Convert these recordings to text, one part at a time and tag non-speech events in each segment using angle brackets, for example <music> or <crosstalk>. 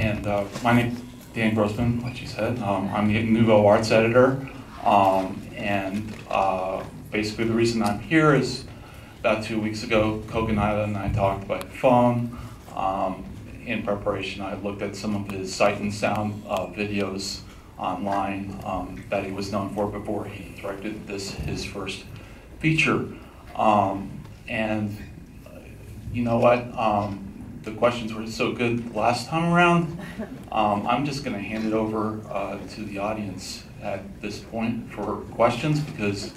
and uh, my name's Dan Grossman, like you said. Um, I'm the NUVO Arts editor. Um, and uh, basically, the reason I'm here is about two weeks ago, Kogonada and I talked by phone. Um, in preparation, I looked at some of his Sight and Sound uh, videos online um, that he was known for before he directed this his first feature. Um, and uh, you know what? Um, the questions were so good last time around. Um, I'm just going to hand it over uh, to the audience at this point for questions because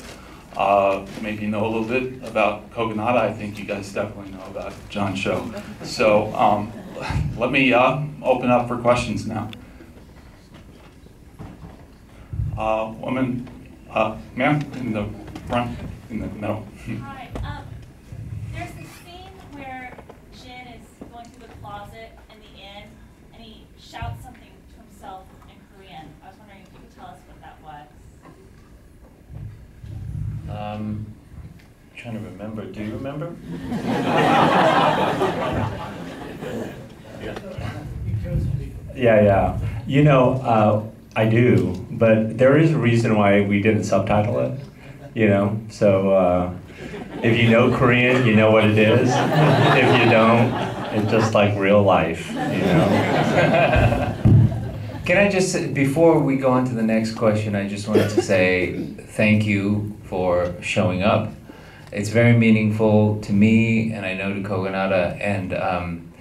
uh, maybe you know a little bit about Kogonada. I think you guys definitely know about John Cho. So um, <laughs> let me uh, open up for questions now. Uh, woman, uh, ma'am, in the front, in the middle. Hi. Um, there's this scene where Jin is going through the closet in the inn, and he shouts something to himself in Korean. I was wondering if you could tell us what that was. Um, trying to remember. Do you remember? <laughs> <laughs> yeah, yeah. You know, uh, I do, but there is a reason why we didn't subtitle it. You know, so uh, if you know Korean, you know what it is. if you don't, it's just like real life. You know. <laughs> Can I just, before we go on to the next question, I just wanted to say thank you for showing up. It's very meaningful to me, and I know to Kogonada, and um,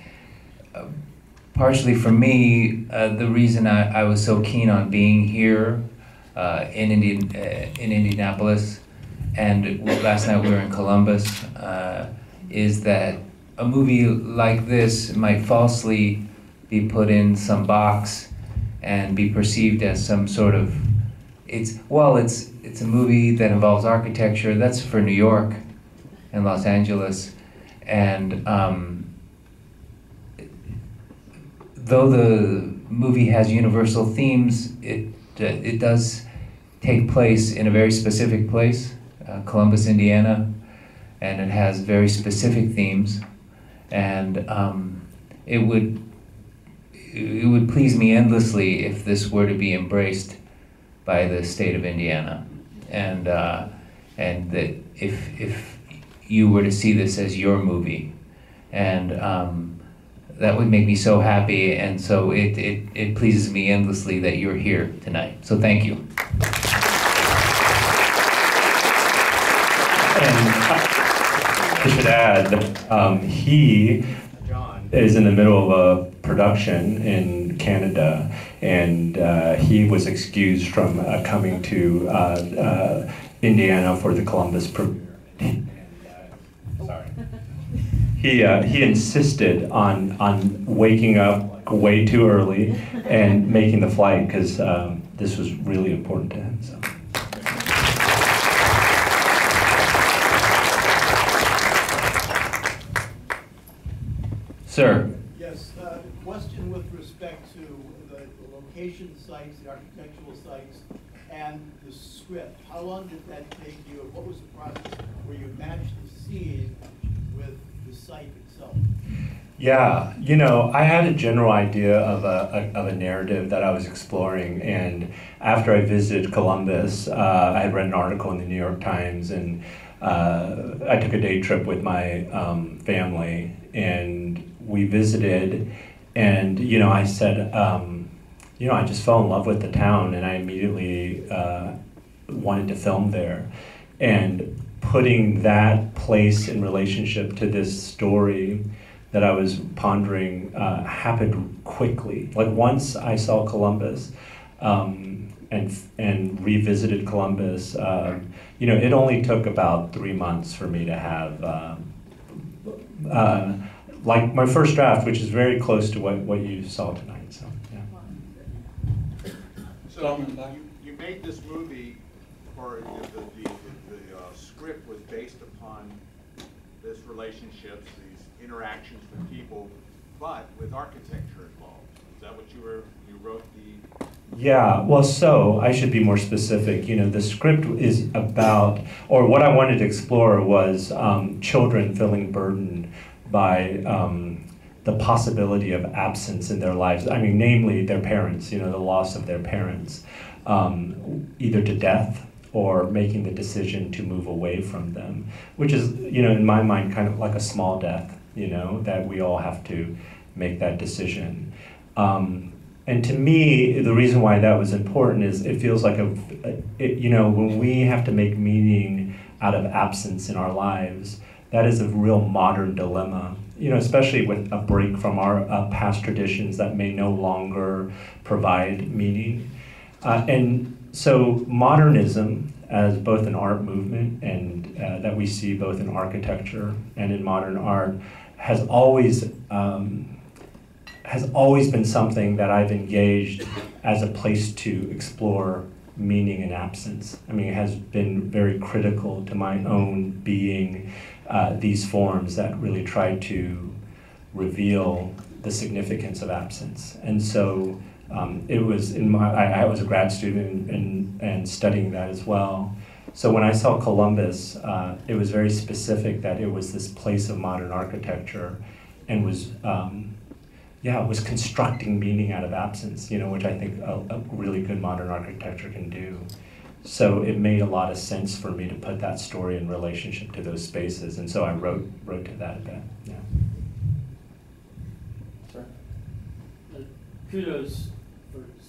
partially for me, uh, the reason I, I was so keen on being here uh, in, Indian, uh, in Indianapolis, and last night we were in Columbus, uh, is that a movie like this might falsely be put in some box and be perceived as some sort of it's well it's it's a movie that involves architecture that's for New York and Los Angeles. And um, though the movie has universal themes it it does take place in a very specific place uh, Columbus Indiana and it has very specific themes. And um, it would it would please me endlessly if this were to be embraced by the state of Indiana, and uh, and that if if you were to see this as your movie, and um, that would make me so happy, and so it, it it pleases me endlessly that you're here tonight. So thank you. And I should add, um, he is in the middle of a production in Canada, and uh, he was excused from uh, coming to uh, uh Indiana for the Columbus premiere. Uh, sorry. He, uh, he insisted on, on waking up way too early and <laughs> making the flight because um, this was really important to him. So. Sir. Yes, uh, question with respect to the, the location sites, the architectural sites, and the script. How long did that take you, what was the process where you matched the scene with the site itself? Yeah, you know, I had a general idea of a, of a narrative that I was exploring, and after I visited Columbus, uh, I had read an article in the New York Times, and uh, I took a day trip with my um, family, and we visited, and you know, I said, um, you know, I just fell in love with the town, and I immediately uh, wanted to film there, and putting that place in relationship to this story that I was pondering uh, happened quickly. Like once I saw Columbus. Um, and, and revisited Columbus. Um, you know, it only took about three months for me to have um, uh, like my first draft, which is very close to what, what you saw tonight. So, yeah. So you, you made this movie, for the, the, the, the script was based upon this relationships, these interactions with people, but with architecture involved. Is that what you were, you wrote the yeah, well, so I should be more specific. You know, the script is about, or what I wanted to explore was um, children feeling burdened by um, the possibility of absence in their lives. I mean, namely their parents, you know, the loss of their parents, um, either to death or making the decision to move away from them, which is, you know, in my mind, kind of like a small death, you know, that we all have to make that decision. Um, and to me, the reason why that was important is it feels like a, it, you know, when we have to make meaning out of absence in our lives, that is a real modern dilemma. You know, especially with a break from our uh, past traditions that may no longer provide meaning. Uh, and so modernism, as both an art movement and uh, that we see both in architecture and in modern art, has always um, has always been something that I've engaged as a place to explore meaning and absence. I mean, it has been very critical to my own being. Uh, these forms that really try to reveal the significance of absence, and so um, it was in my, I, I, was a grad student and, and studying that as well. So when I saw Columbus, uh, it was very specific that it was this place of modern architecture and was, um, yeah, was constructing meaning out of absence, you know, which I think a, a, really good modern architecture can do. So it made a lot of sense for me to put that story in relationship to those spaces, and so I wrote wrote to that bit. Yeah. Uh, kudos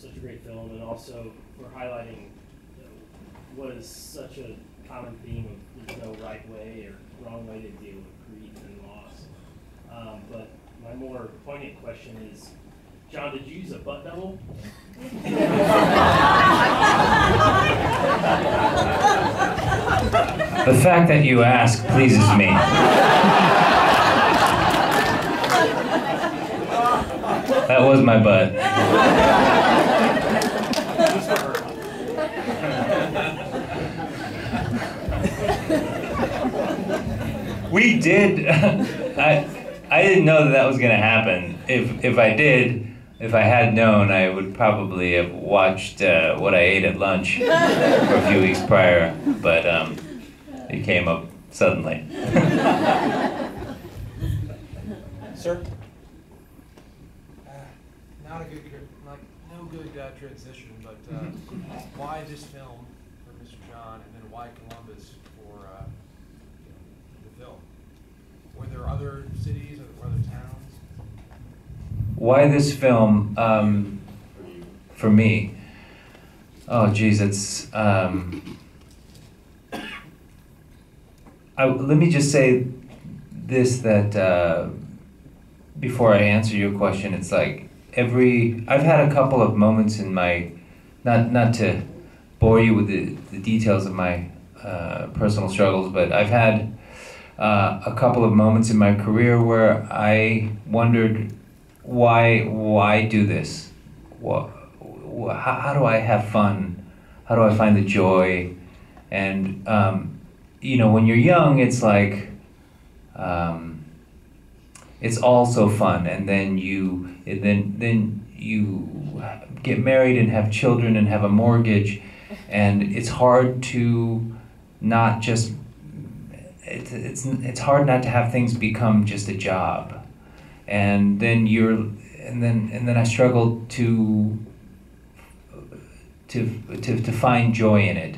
such a great film and also for highlighting you know, what is such a common theme of there's no right way or wrong way to deal with grief and loss. Um, but my more poignant question is, John, did you use a butt double? the fact that you ask pleases me. That was my butt. we did. <laughs> I I didn't know that that was going to happen. If if I did, if I had known, I would probably have watched uh, what I ate at lunch for a few weeks prior. But um, it came up suddenly. Sir. not a good, like no good uh, transition, but uh, Mm-hmm. why this film for Mr. John, and then why Columbus for uh, you know, the film? Were there other cities or other towns? Why this film? Um, for me. Oh, geez, it's. Um, I, let me just say this that uh, before I answer your question, it's like every I've had a couple of moments in my not not to bore you with the, the details of my uh, personal struggles, but I've had uh, a couple of moments in my career where I wondered why why do this? What, how, how do I have fun? How do I find the joy? And um, you know, when you're young, it's like um, it's all so fun, and then you and then then you get married and have children and have a mortgage, and it's hard to not just it's it's it's hard not to have things become just a job, and then you're and then and then I struggled to to to to find joy in it.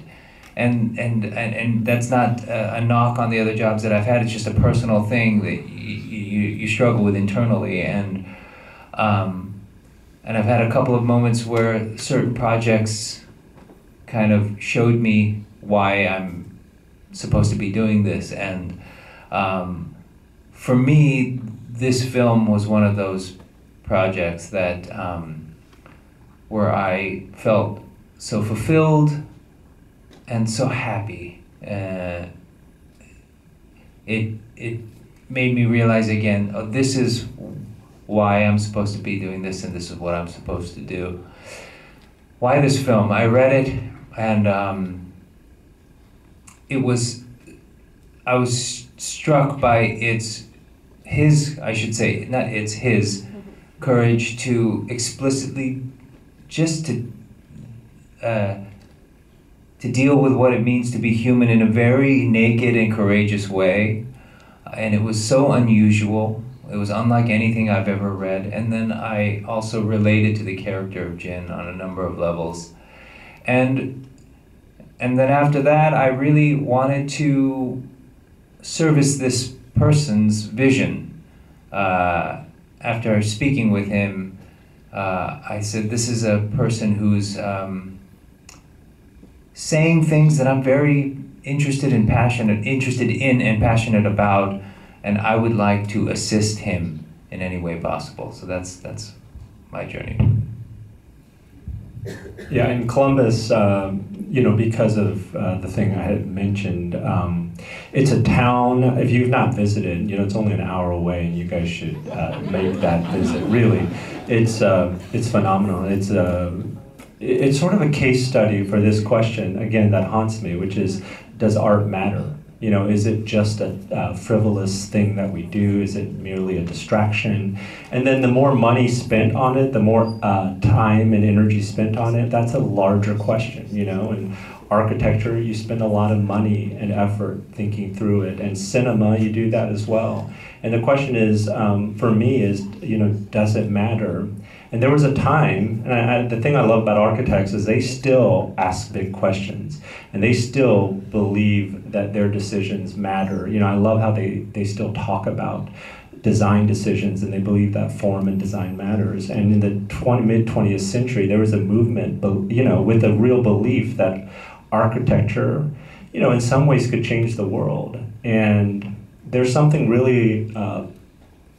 And, and, and, and that's not a, a knock on the other jobs that I've had. It's just a personal thing that you, you, struggle with internally. And, um, and I've had a couple of moments where certain projects kind of showed me why I'm supposed to be doing this. And um, for me, this film was one of those projects that um, where I felt so fulfilled and so happy. Uh, it it made me realize again, oh, this is why I'm supposed to be doing this, and this is what I'm supposed to do. Why this film? I read it, and um, it was. I was struck by its his I should say not it's his courage to explicitly just to uh, to deal with what it means to be human in a very naked and courageous way. And it was so unusual. It was unlike anything I've ever read. And then I also related to the character of Jin on a number of levels. And and then after that, I really wanted to service this person's vision. Uh, after speaking with him, uh, I said, This is a person who's um, saying things that I'm very interested and passionate, interested in and passionate about, and I would like to assist him in any way possible. So that's that's my journey. Yeah, in Columbus, um, you know, because of uh, the thing I had mentioned, um, it's a town. If you've not visited, you know, it's only an hour away, and you guys should uh, make that visit. Really, it's uh, it's phenomenal. It's a it's sort of a case study for this question again that haunts me, which is, does art matter? You know, is it just a frivolous thing that we do? Is it merely a distraction? And then the more money spent on it, the more uh, time and energy spent on it, that's a larger question, you know? And architecture, you spend a lot of money and effort thinking through it. And cinema, you do that as well. And the question is, um, for me, is, you know, does it matter? And there was a time, and I, the thing I love about architects is they still ask big questions, and they still believe that their decisions matter. You know, I love how they, they still talk about design decisions, and they believe that form and design matters. And in the 20, mid 20th century, there was a movement, you know, with a real belief that architecture, you know, in some ways could change the world. And there's something really, uh,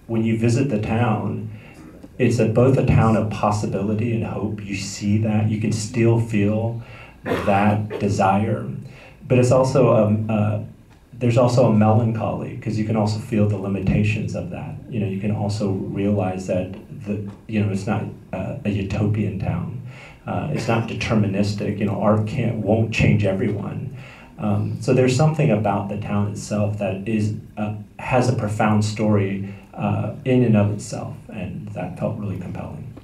when you visit the town, it's a, both a town of possibility and hope. You see that, you can still feel that desire, but it's also um, uh, there's also a melancholy because you can also feel the limitations of that. You know, you can also realize that the you know it's not uh, a utopian town. Uh, it's not deterministic. You know, art can't won't change everyone. Um, so there's something about the town itself that is uh, has a profound story uh, in and of itself, and that felt really compelling.